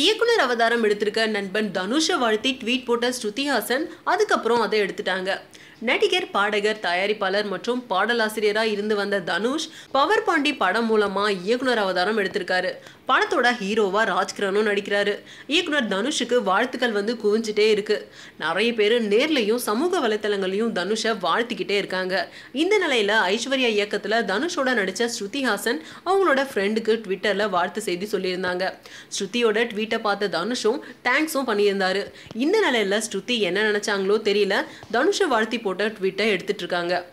இயக்குனர் அவதாரம் எடுத்திருக்க நண்பன் தனுஷை வாழ்த்தி ட்வீட் போட்ட ஸ்ருதி ஹாசன் அதுக்கப்புறம் அதை எடுத்துட்டாங்க. நடிகர் பாடகர் தயாரிப்பாளர் மற்றும் பாடலாசிரியராக இருந்து வந்த தனுஷ் பவர் பாண்டி படம் மூலமா இயக்குனர் அவதாரம் எடுத்திருக்காரு. படத்தோட ஹீரோவா ராஜ்கிரனும் நடிக்கிறாரு. இயக்குனர் தனுஷுக்கு வாழ்த்துக்கள் வந்து குவிஞ்சிட்டே இருக்கு. நிறைய பேர் நேர்லையும் சமூக வலைத்தளங்களையும் தனுஷை வாழ்த்திக்கிட்டே இருக்காங்க. இந்த நிலையில ஐஸ்வர்யா இயக்கத்துல தனுஷோட நடிச்ச ஸ்ருதி ஹாசன் அவங்களோட ஃப்ரெண்டுக்கு ட்விட்டர்ல வாழ்த்து செய்தி சொல்லியிருந்தாங்க. ஸ்ருதியோட ட்வீட்டை பார்த்த தனுஷும் தேங்க்ஸும் பண்ணியிருந்தாரு. இந்த நிலையில ஸ்ருதி என்ன நினைச்சாங்களோ தெரியல. தனுஷை வாழ்த்தி போட்ட ட்வீட்டை எடுத்துட்டு இருக்காங்க.